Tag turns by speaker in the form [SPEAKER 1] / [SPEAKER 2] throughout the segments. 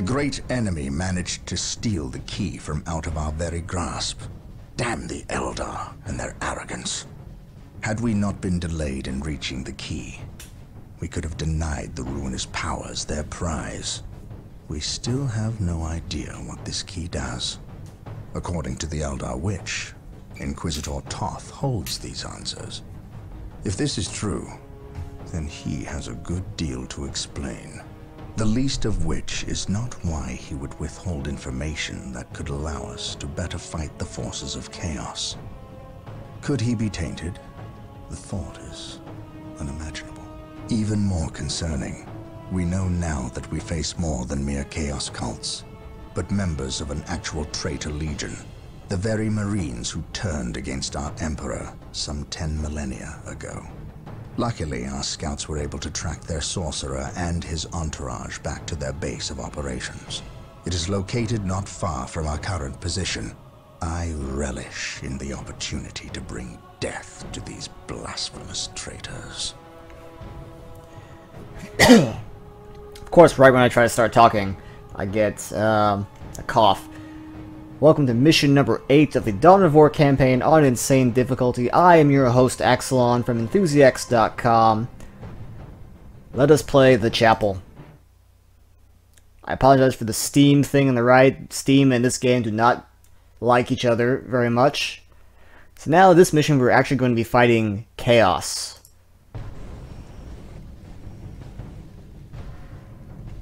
[SPEAKER 1] The great enemy managed to steal the key from out of our very grasp. Damn the Eldar and their arrogance. Had we not been delayed in reaching the key, we could have denied the ruinous powers their prize. We still have no idea what this key does. According to the Eldar Witch, Inquisitor Toth holds these answers. If this is true, then he has a good deal to explain. The least of which is not why he would withhold information that could allow us to better fight the forces of chaos. Could he be tainted? The thought is unimaginable. Even more concerning, we know now that we face more than mere chaos cults, but members of an actual traitor legion, the very Marines who turned against our Emperor some ten millennia ago. Luckily, our scouts were able to track their sorcerer and his entourage back to their base of operations. It is located not far from our current position. I relish in the opportunity to bring death to these blasphemous traitors.
[SPEAKER 2] of course, right when I try to start talking, I get um, a cough. Welcome to mission number 8 of the Dawn of War campaign on Insane Difficulty. I am your host, Axelon from Enthusiacs.com. Let us play The Chapel. I apologize for the Steam thing on the right. Steam and this game do not like each other very much. So now this mission we're actually going to be fighting Chaos.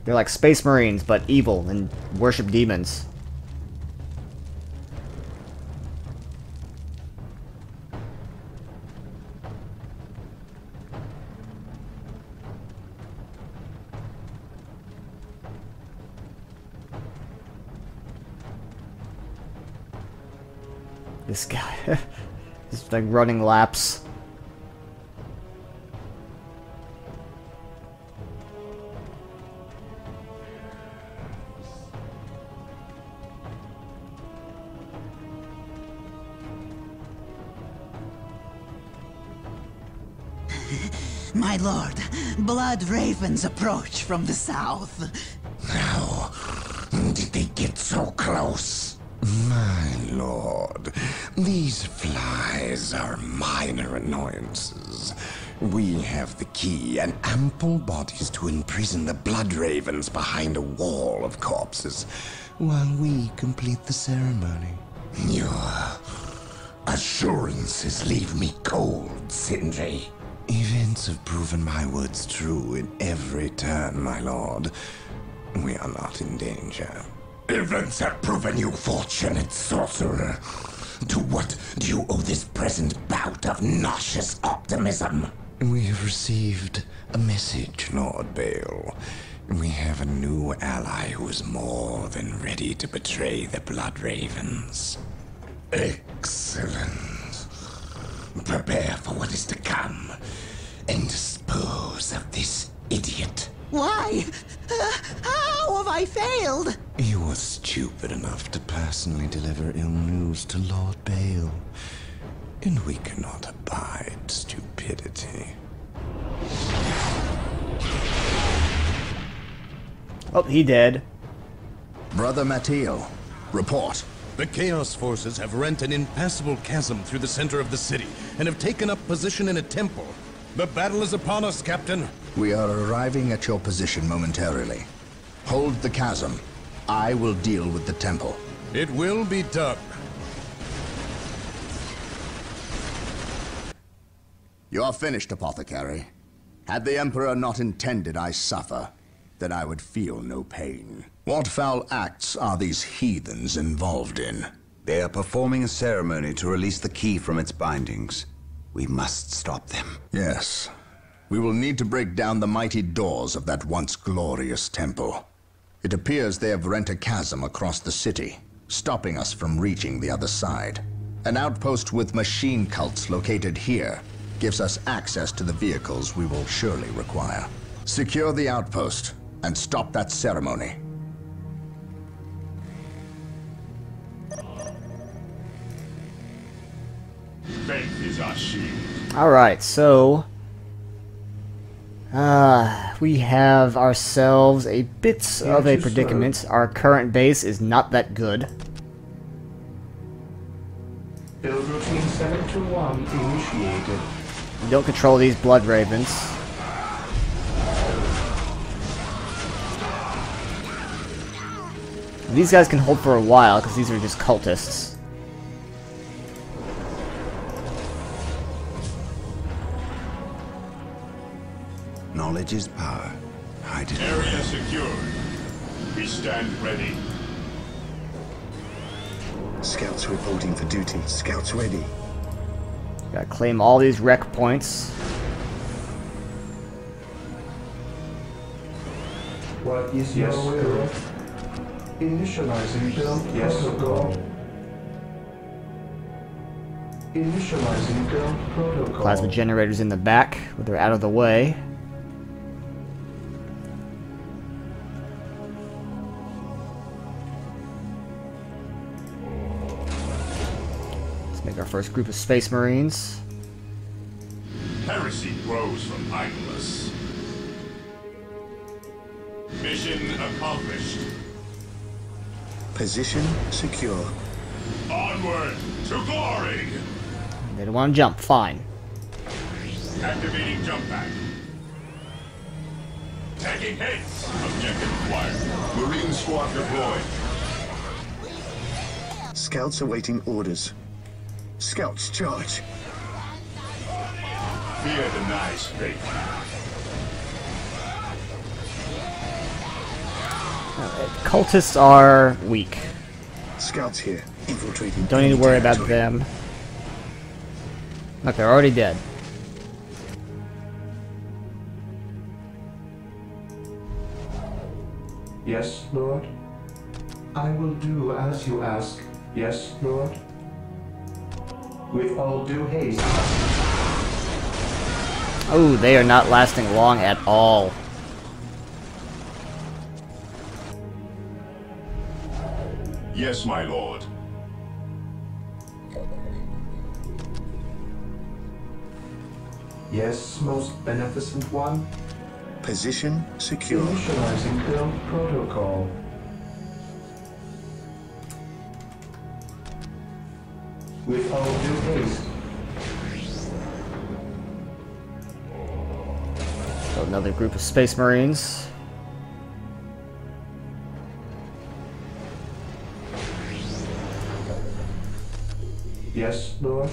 [SPEAKER 2] They're like Space Marines, but evil and worship demons. This guy is like running laps.
[SPEAKER 3] My lord, blood ravens approach from the south.
[SPEAKER 4] How did they get so close? My lord, these flies are minor annoyances. We have the key and ample bodies to imprison the blood ravens behind a wall of corpses while we complete the ceremony. Your assurances leave me cold, Sindri. Events have proven my words true in every turn, my lord. We are not in danger. Events have proven you fortunate, sorcerer. To what do you owe this present bout of nauseous optimism? We have received a message, Lord Bale. We have a new ally who is more than ready to betray the Blood Ravens. Excellent. Prepare for what is to come and dispose of this idiot.
[SPEAKER 3] Why? Uh, how have I failed?
[SPEAKER 4] You were stupid enough to personally deliver ill news to Lord Bale. And we cannot abide stupidity.
[SPEAKER 2] Oh, he dead.
[SPEAKER 1] Brother Matteo, report.
[SPEAKER 5] The Chaos Forces have rent an impassable chasm through the center of the city and have taken up position in a temple. The battle is upon us, Captain.
[SPEAKER 1] We are arriving at your position momentarily. Hold the chasm. I will deal with the temple.
[SPEAKER 5] It will be done.
[SPEAKER 1] You are finished, Apothecary. Had the Emperor not intended I suffer, then I would feel no pain. What foul acts are these heathens involved in?
[SPEAKER 6] They are performing a ceremony to release the key from its bindings. We must stop them.
[SPEAKER 1] Yes. We will need to break down the mighty doors of that once glorious temple. It appears they have rent a chasm across the city, stopping us from reaching the other side. An outpost with machine cults located here gives us access to the vehicles we will surely require. Secure the outpost and stop that ceremony.
[SPEAKER 7] Is our shield.
[SPEAKER 2] Alright, so... Uh, we have ourselves a bit of a predicament. Our current base is not that good.
[SPEAKER 7] Build routine 7 to 1 initiated.
[SPEAKER 2] We don't control these blood ravens. These guys can hold for a while, because these are just cultists.
[SPEAKER 6] Knowledge is power. Hide it.
[SPEAKER 8] Area secured. We stand ready.
[SPEAKER 9] Scouts reporting for duty. Scouts ready.
[SPEAKER 2] Gotta claim all these req points.
[SPEAKER 7] What is your will? Initializing build yes, protocol. Initializing build protocol.
[SPEAKER 2] Plasma generators in the back, but they're out of the way. First group of Space Marines.
[SPEAKER 8] Heresy grows from idleness. Mission accomplished.
[SPEAKER 9] Position secure.
[SPEAKER 8] Onward to glory!
[SPEAKER 2] They don't want to jump, fine.
[SPEAKER 8] Activating jump pack. Tagging hits. Objective acquired. Marine squad deployed.
[SPEAKER 9] Scouts awaiting orders. Scouts charge.
[SPEAKER 8] Fear denies faith.
[SPEAKER 2] Cultists are weak.
[SPEAKER 9] Scouts here. Infiltrating.
[SPEAKER 2] Don't need to
[SPEAKER 9] enemy
[SPEAKER 2] worry about them. Look, they're already dead.
[SPEAKER 7] Yes, Lord. I will do as you ask. Yes, Lord. With all due haste.
[SPEAKER 2] Oh, they are not lasting long at all.
[SPEAKER 8] Yes, my lord.
[SPEAKER 7] Yes, most beneficent one.
[SPEAKER 9] Position secure.
[SPEAKER 7] Initializing build protocol. With all due haste.
[SPEAKER 2] So another group of Space Marines.
[SPEAKER 7] Yes, Lord.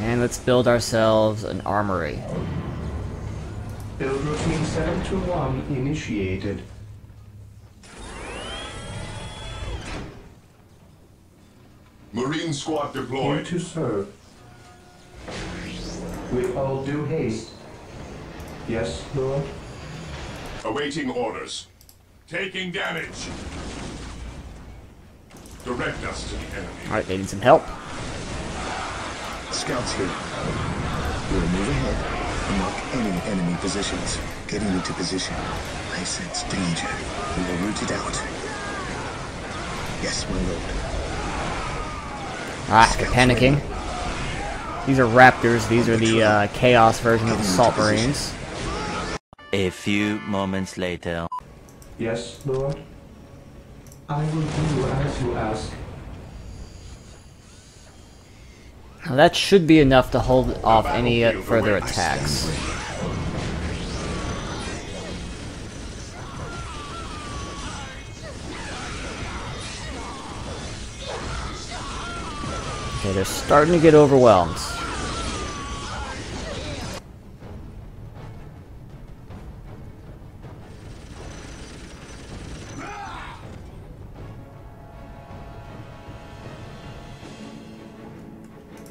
[SPEAKER 2] And let's build ourselves an armory.
[SPEAKER 7] Build routine 721 initiated.
[SPEAKER 8] Marine squad
[SPEAKER 7] Here
[SPEAKER 8] deployed.
[SPEAKER 7] to serve. With all due haste. Yes, Lord.
[SPEAKER 8] Awaiting orders. Taking damage. Direct us to the enemy.
[SPEAKER 2] Alright, they need some help.
[SPEAKER 9] Scouts here. We'll move ahead and mark any enemy positions. Getting into position. I sense danger. We will root it out. Yes, my lord.
[SPEAKER 2] Ah, panicking. These are Raptors. These are the uh, Chaos version of the Assault Marines.
[SPEAKER 10] A few moments later.
[SPEAKER 7] Yes, Lord. I will do as you ask.
[SPEAKER 2] Now that should be enough to hold off any uh, further
[SPEAKER 8] awaits.
[SPEAKER 2] attacks. Okay, they're starting to get overwhelmed.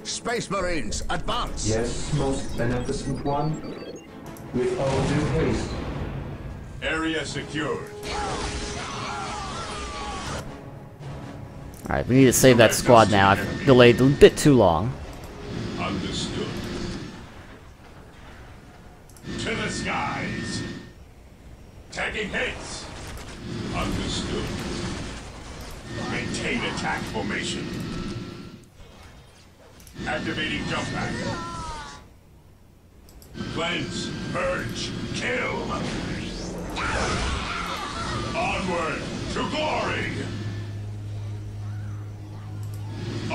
[SPEAKER 1] Space Marines, advance!
[SPEAKER 7] Yes, most beneficent one. With all due haste.
[SPEAKER 8] Area secured.
[SPEAKER 2] Alright, we need to save that squad now. I've delayed a bit too long.
[SPEAKER 8] Understood. To the skies. Tagging hits. Understood. Maintain attack formation. Activating purge, kill! Onward to glory!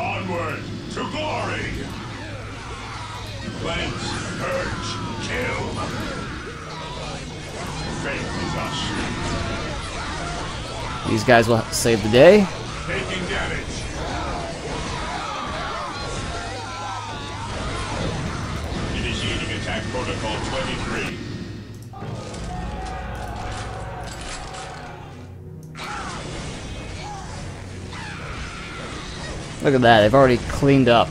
[SPEAKER 8] Onward to glory! Cleanse, purge, kill! Faith is us.
[SPEAKER 2] These guys will save the day.
[SPEAKER 8] Taking damage. Initiating attack protocol 23.
[SPEAKER 2] Look at that, they've already cleaned up.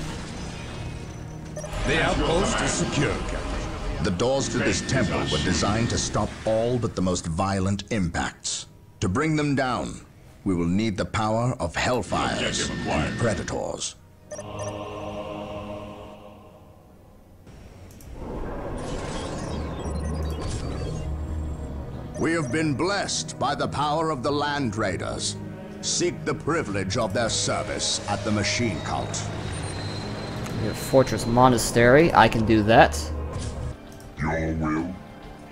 [SPEAKER 5] The outpost is secure, Captain.
[SPEAKER 1] The doors to this temple were designed to stop all but the most violent impacts. To bring them down, we will need the power of Hellfires and Predators. We have been blessed by the power of the Land Raiders. Seek the privilege of their service at the Machine Cult.
[SPEAKER 2] We have Fortress Monastery, I can do that.
[SPEAKER 8] Your will.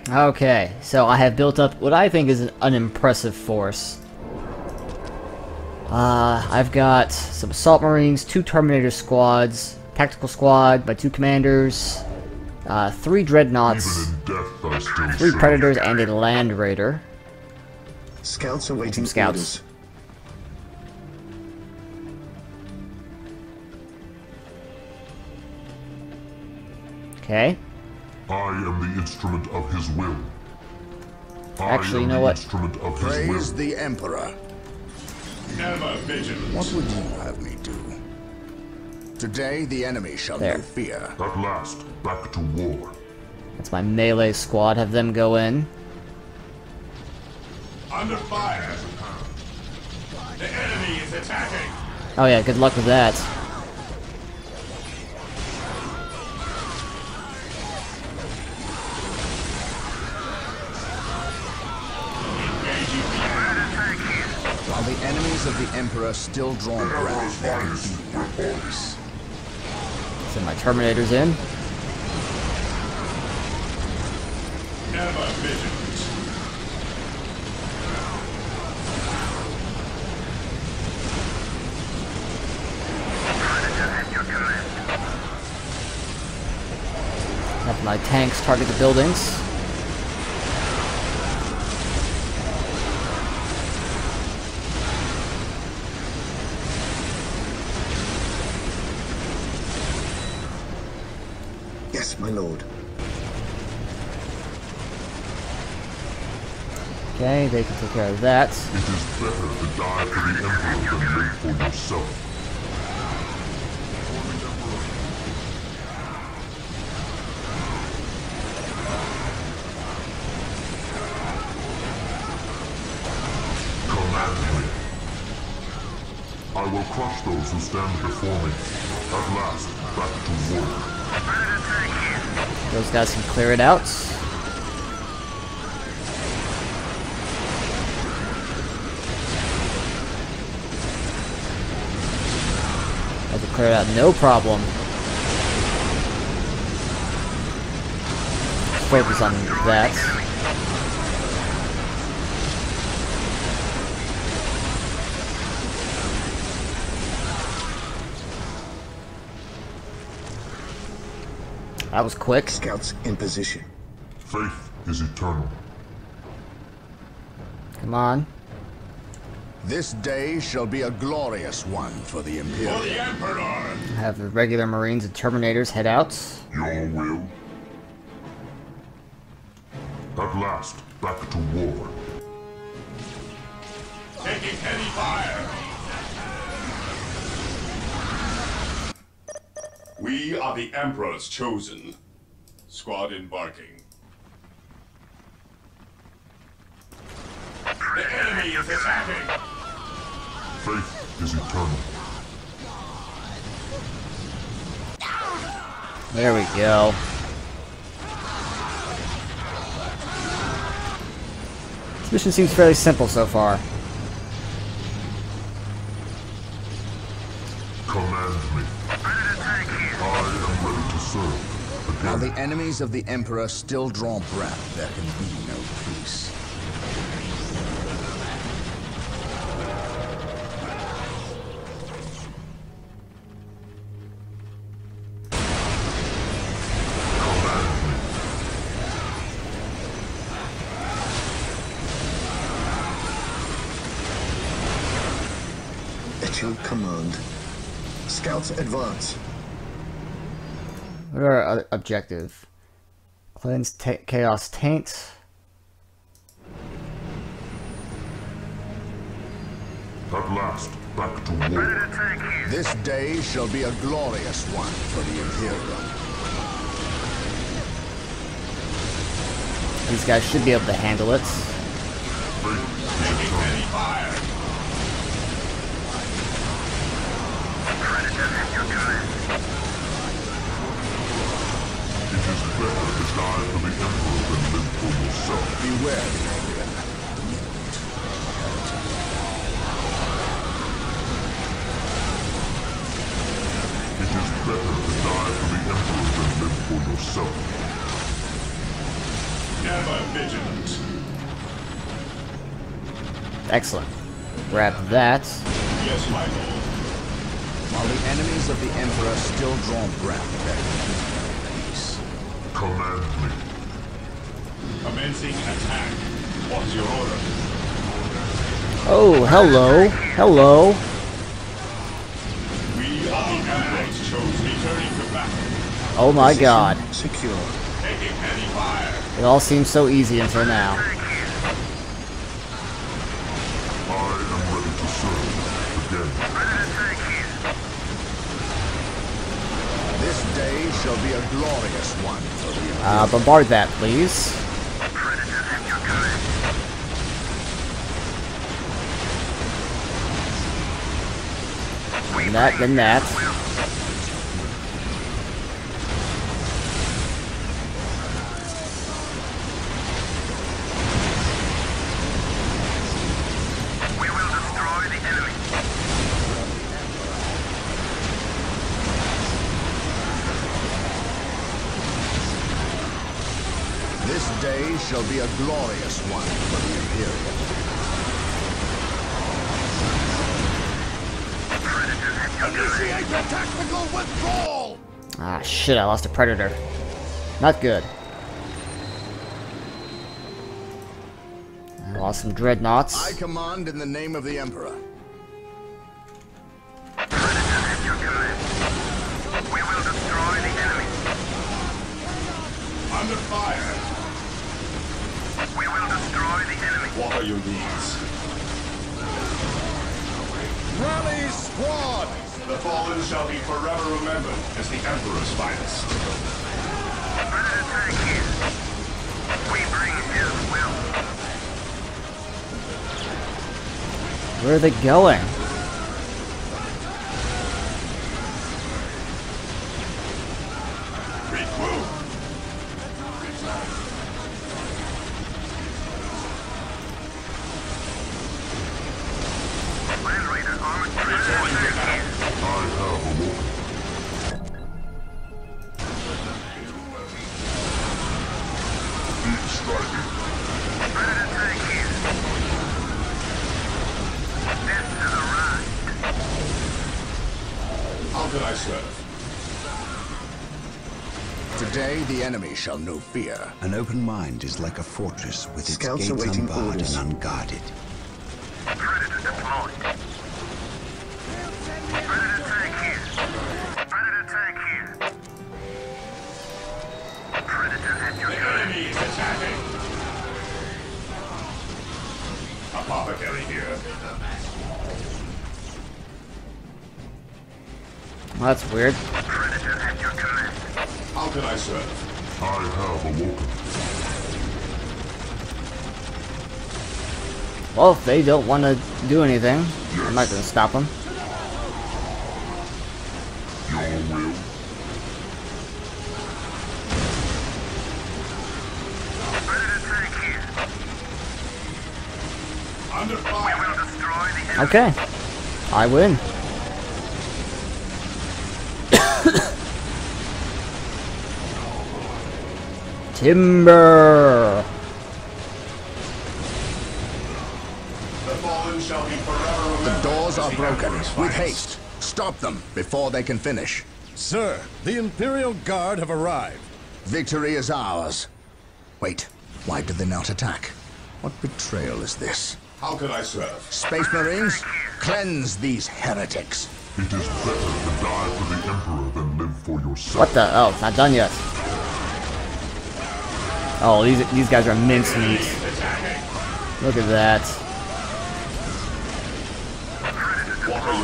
[SPEAKER 2] Okay, so I have built up what I think is an impressive force. Uh, I've got some Assault Marines, two Terminator squads, Tactical squad by two commanders, uh, three Dreadnoughts,
[SPEAKER 8] death
[SPEAKER 2] three. Predators, and a Land Raider.
[SPEAKER 9] Scouts awaiting
[SPEAKER 2] Scouts.
[SPEAKER 9] orders.
[SPEAKER 2] Okay.
[SPEAKER 8] I am the instrument of his will.
[SPEAKER 2] Actually,
[SPEAKER 8] I
[SPEAKER 2] you know
[SPEAKER 8] the
[SPEAKER 2] what?
[SPEAKER 8] Instrument of his
[SPEAKER 1] Praise
[SPEAKER 8] will.
[SPEAKER 1] the Emperor.
[SPEAKER 8] Ever vigilant.
[SPEAKER 1] What would you have me do? Today, the enemy shall
[SPEAKER 2] There.
[SPEAKER 1] know fear.
[SPEAKER 8] At last, back to war.
[SPEAKER 2] That's my melee squad, have them go in.
[SPEAKER 8] Under fire. The enemy is attacking.
[SPEAKER 2] Oh yeah, good luck with that.
[SPEAKER 1] Emperor still draw breath, they can beat their voice.
[SPEAKER 2] Send my Terminators in.
[SPEAKER 8] Ever vigilant.
[SPEAKER 2] Have my tanks target the buildings.
[SPEAKER 9] My lord.
[SPEAKER 2] Okay, they can take care of that.
[SPEAKER 8] It is better to die for the Emperor than live for yourself. Command me. I will crush those who stand before me. At last, back to war.
[SPEAKER 2] Those guys can clear it out. I can clear it out, no problem. Focus on that. That was quick.
[SPEAKER 9] Scouts in position.
[SPEAKER 8] Faith is eternal.
[SPEAKER 2] Come on.
[SPEAKER 1] This day shall be a glorious one for the
[SPEAKER 8] For the Emperor!
[SPEAKER 2] Have the regular Marines and Terminators head out.
[SPEAKER 8] Your will. At last, back to war. Taking heavy fire. We are the Emperor's chosen. Squad embarking. The enemy is attacking. Faith is eternal.
[SPEAKER 2] There we go. This mission seems fairly simple so far.
[SPEAKER 1] Enemies of the Emperor still draw breath, there can be no peace.
[SPEAKER 9] At your command. Scouts advance.
[SPEAKER 2] What are our objective? Cleanse ta Chaos Taint.
[SPEAKER 11] At last, back to war.
[SPEAKER 1] This day shall be a glorious one for the Imperium.
[SPEAKER 2] These guys should be able to handle it.
[SPEAKER 11] It is better to die for the Emperor than live for yourself.
[SPEAKER 1] Beware the Adrian.
[SPEAKER 11] It is better to die for the Emperor than live for yourself.
[SPEAKER 8] Never vigilant.
[SPEAKER 2] Excellent. Grab that.
[SPEAKER 8] Yes, my lord.
[SPEAKER 1] While the enemies of the Emperor still draw breath,
[SPEAKER 11] Command me.
[SPEAKER 8] Commencing attack. What's your order?
[SPEAKER 2] Oh, hello. Hello.
[SPEAKER 8] We are the Emperor's chose returning to battle.
[SPEAKER 2] Oh my god.
[SPEAKER 9] Secure.
[SPEAKER 8] Taking heavy fire.
[SPEAKER 2] It all seems so easy until now.
[SPEAKER 11] I am ready to serve. Again.
[SPEAKER 1] This day shall be a glorious one for the Imperium.
[SPEAKER 2] Uh, bombard that, please. Then that, then that.
[SPEAKER 1] This day shall be a glorious one for the Imperium. Initiate your tactical withdrawal!
[SPEAKER 2] Ah, shit, I lost a predator. Not good. I lost some dreadnoughts.
[SPEAKER 1] I command in the name of the Emperor.
[SPEAKER 2] Where are they going?
[SPEAKER 1] Shall know fear.
[SPEAKER 6] An open mind is like a fortress with its
[SPEAKER 9] Scouts
[SPEAKER 6] gates unbarred
[SPEAKER 9] orders.
[SPEAKER 6] and unguarded.
[SPEAKER 8] Predator deployed. Predator tank here. Predator tank here. Predator at your The enemy is attacking. Apothecary here.
[SPEAKER 2] Well, that's weird.
[SPEAKER 8] Predator at your command. How can I serve?
[SPEAKER 11] I have awoken.
[SPEAKER 2] Well, if they don't want to do anything, I'm not going to stop them.
[SPEAKER 11] Your will.
[SPEAKER 8] Predator tank here. Under fire. We will destroy the enemy.
[SPEAKER 2] Okay. I win. Timber!
[SPEAKER 1] The doors are broken. With haste. Stop them before they can finish.
[SPEAKER 5] Sir, the Imperial Guard have arrived.
[SPEAKER 1] Victory is ours. Wait, why did they not attack? What betrayal is this?
[SPEAKER 8] How can I serve?
[SPEAKER 1] Space Marines, cleanse these heretics.
[SPEAKER 8] It is better to die for the Emperor than live for yourself.
[SPEAKER 2] What the? Oh, it's not done yet. Oh, these these guys are mincemeat. Look at that.
[SPEAKER 8] What are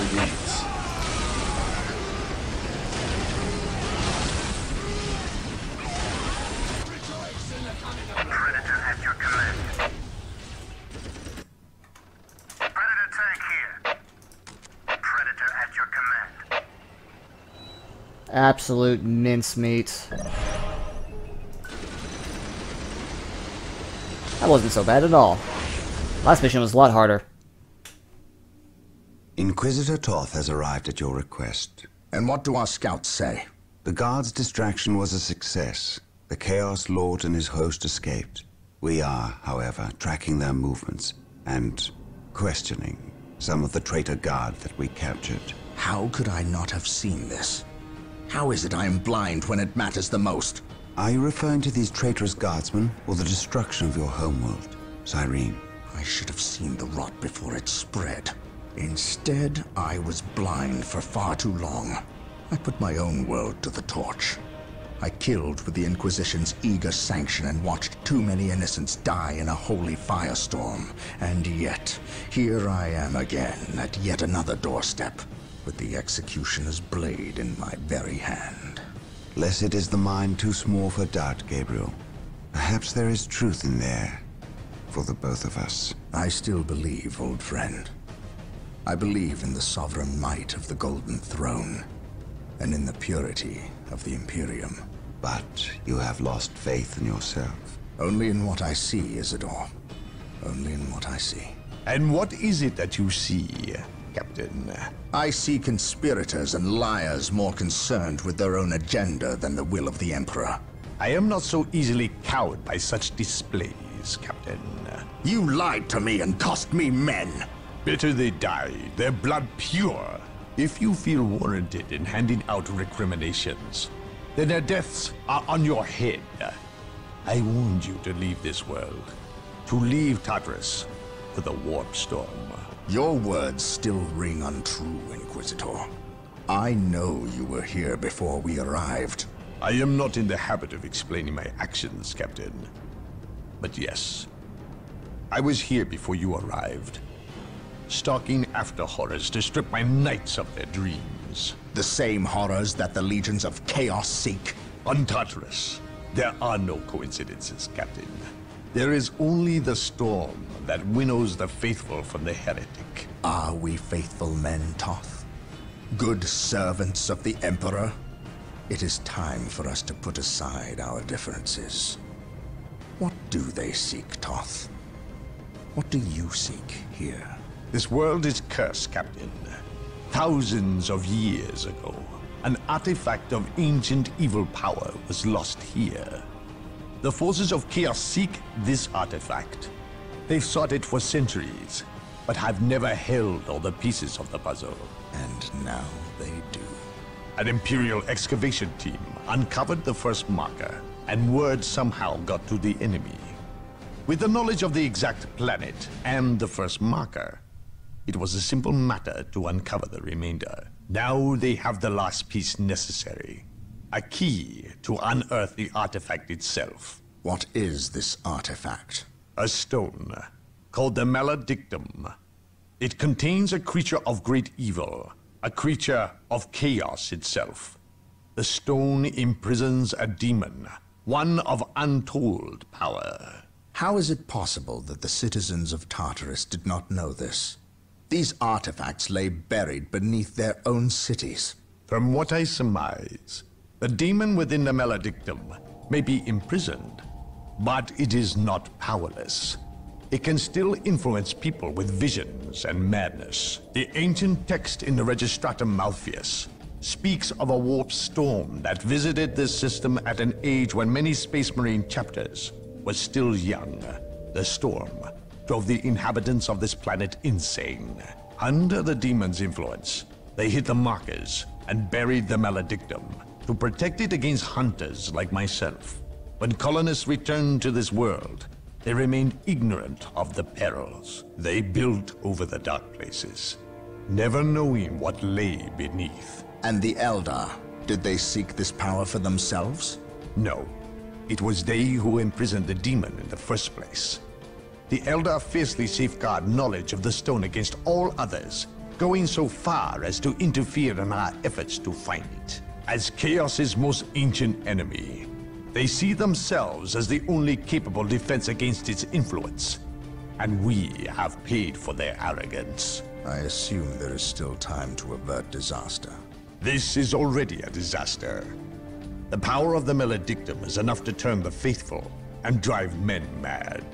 [SPEAKER 2] That wasn't so bad at all. Last mission was a lot harder.
[SPEAKER 6] Inquisitor Toth has arrived at your request.
[SPEAKER 1] And what do our scouts say?
[SPEAKER 6] The guard's distraction was a success. The Chaos Lord and his host escaped. We are, however, tracking their movements and questioning some of the traitor guard that we captured.
[SPEAKER 1] How could I not have seen this? How is it I am blind when it matters the most?
[SPEAKER 6] Are you referring to these traitorous guardsmen or the destruction of your homeworld, Cyrene?
[SPEAKER 1] I should have seen the rot before it spread. Instead, I was blind for far too long. I put my own world to the torch. I killed with the Inquisition's eager sanction and watched too many innocents die in a holy firestorm. And yet, here I am again at yet another doorstep, with the Executioner's blade in my very hand.
[SPEAKER 6] Lest it is the mind too small for doubt, Gabriel. Perhaps there is truth in there for the both of us.
[SPEAKER 1] I still believe, old friend. I believe in the sovereign might of the Golden Throne, and in the purity of the Imperium.
[SPEAKER 6] But you have lost faith in yourself.
[SPEAKER 1] Only in what I see, Isador. Only in what I see.
[SPEAKER 5] And what is it that you see, Captain?
[SPEAKER 1] I see conspirators and liars more concerned with their own agenda than the will of the Emperor.
[SPEAKER 5] I am not so easily cowed by such displays, Captain.
[SPEAKER 1] You lied to me and cost me men.
[SPEAKER 5] Better they die, their blood pure. If you feel warranted in handing out recriminations, then their deaths are on your head. I warned you to leave this world, to leave Tartarus for the warp storm.
[SPEAKER 1] Your words still ring untrue, Inquisitor. I know you were here before we arrived.
[SPEAKER 5] I am not in the habit of explaining my actions, Captain. But yes, I was here before you arrived, stalking after horrors to strip my knights of their dreams.
[SPEAKER 1] The same horrors that the legions of chaos seek.
[SPEAKER 5] On Tartarus, there are no coincidences, Captain. There is only the storm that winnows the faithful from the heretic.
[SPEAKER 1] Are we faithful men, Toth? Good servants of the Emperor? It is time for us to put aside our differences. What do they seek, Toth? What do you seek here?
[SPEAKER 5] This world is cursed, Captain. Thousands of years ago, an artifact of ancient evil power was lost here. The forces of chaos seek this artifact. They've sought it for centuries, but have never held all the pieces of the puzzle.
[SPEAKER 1] And now they do.
[SPEAKER 5] An Imperial excavation team uncovered the first marker, and word somehow got to the enemy. With the knowledge of the exact planet and the first marker, it was a simple matter to uncover the remainder. Now they have the last piece necessary. A key to unearth the artifact itself.
[SPEAKER 1] What is this artifact?
[SPEAKER 5] A stone, called the Maledictum. It contains a creature of great evil, a creature of chaos itself. The stone imprisons a demon, one of untold power.
[SPEAKER 1] How is it possible that the citizens of Tartarus did not know this? These artifacts lay buried beneath their own cities.
[SPEAKER 5] From what I surmise, the demon within the Maledictum may be imprisoned, but it is not powerless. It can still influence people with visions and madness. The ancient text in the Registratum Malpheus speaks of a warp storm that visited this system at an age when many Space Marine chapters were still young. The storm drove the inhabitants of this planet insane. Under the demon's influence, they hit the markers and buried the maledictum to protect it against hunters like myself. When colonists returned to this world, they remained ignorant of the perils. They built over the dark places, never knowing what lay beneath.
[SPEAKER 1] And the Eldar, did they seek this power for themselves?
[SPEAKER 5] No. It was they who imprisoned the demon in the first place. The Eldar fiercely safeguard knowledge of the stone against all others, going so far as to interfere in our efforts to find it. As Chaos's most ancient enemy, they see themselves as the only capable defense against its influence. And we have paid for their arrogance.
[SPEAKER 1] I assume there is still time to avert disaster.
[SPEAKER 5] This is already a disaster. The power of the Maledictum is enough to turn the faithful and drive men mad.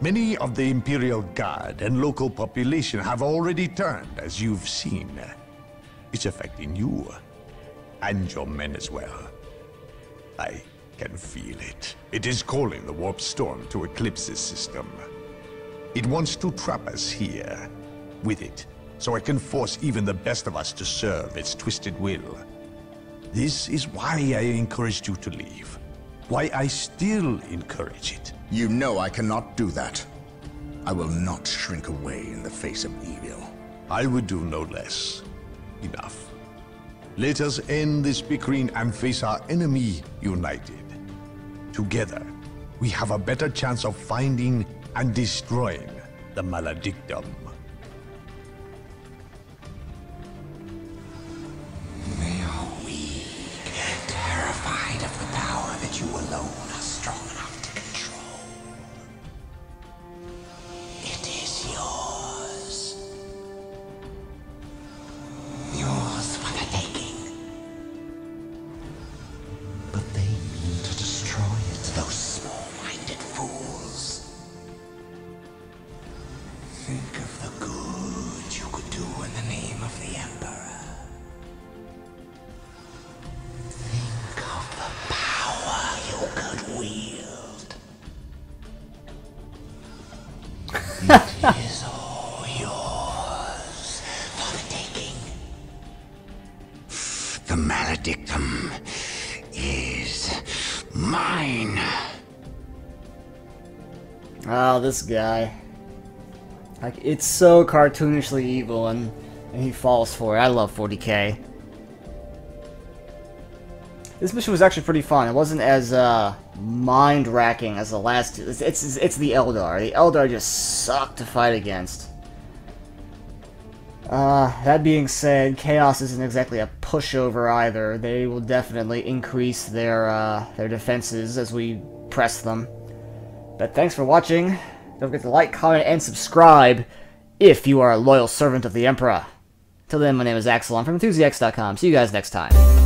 [SPEAKER 5] Many of the Imperial Guard and local population have already turned, as you've seen. It's affecting you, and your men as well. I can feel it. It is calling the Warp Storm to eclipse this system. It wants to trap us here, with it, so it can force even the best of us to serve its twisted will. This is why I encouraged you to leave. Why I still encourage it.
[SPEAKER 1] You know I cannot do that. I will not shrink away in the face of evil.
[SPEAKER 5] I would do no less. Enough. Let us end this bickering and face our enemy united. Together, we have a better chance of finding and destroying the Maledictum.
[SPEAKER 2] This guy. Like, it's so cartoonishly evil, and, and he falls for it. I love 40k. This mission was actually pretty fun. It wasn't as uh, mind-racking as the last two. It's, it's, it's the Eldar. The Eldar just suck to fight against. Uh, that being said, Chaos isn't exactly a pushover either. They will definitely increase their, uh, their defenses as we press them. But thanks for watching. Don't forget to like, comment, and subscribe if you are a loyal servant of the Emperor. Till then, my name is Axel. I'm from Enthusiacs.com. See you guys next time.